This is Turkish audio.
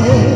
mare